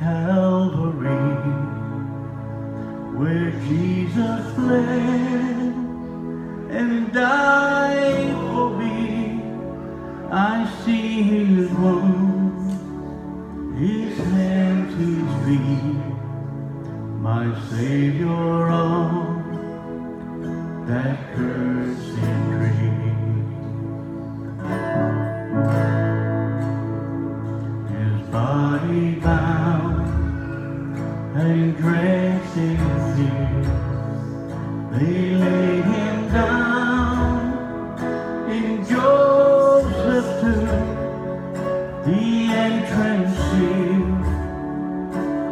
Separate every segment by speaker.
Speaker 1: Calvary, where Jesus bled and died for me. I see his wounds, his hands, his feet, my Savior on that cursed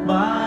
Speaker 2: my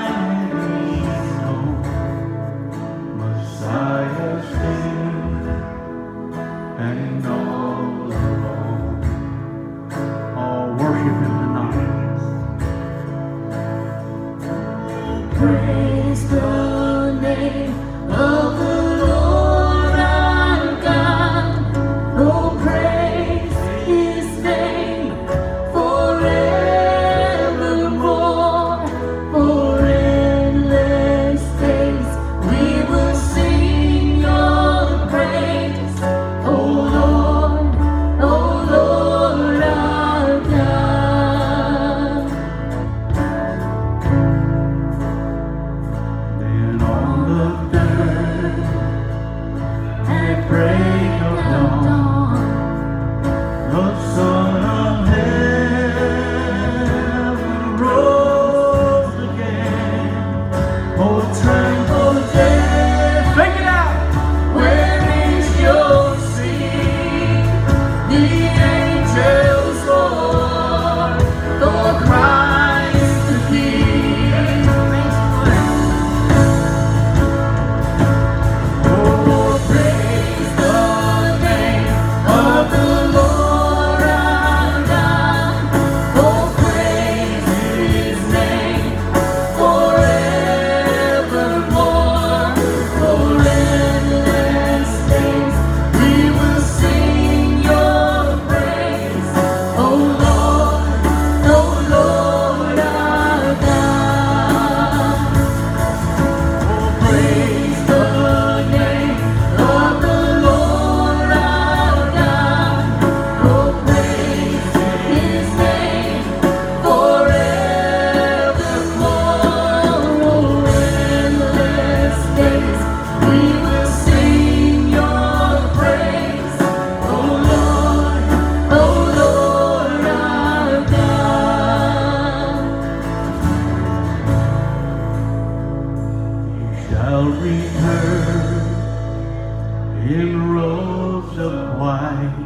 Speaker 2: groves of
Speaker 1: white,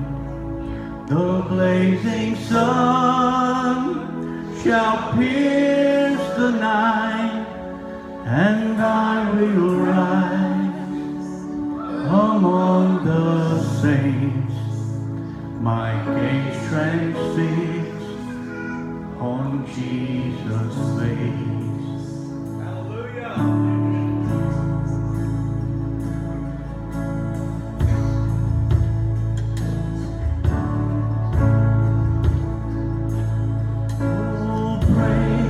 Speaker 1: the blazing sun shall pierce the night, and I will rise among the saints. My gaze transfixed on Jesus' face.
Speaker 3: rain.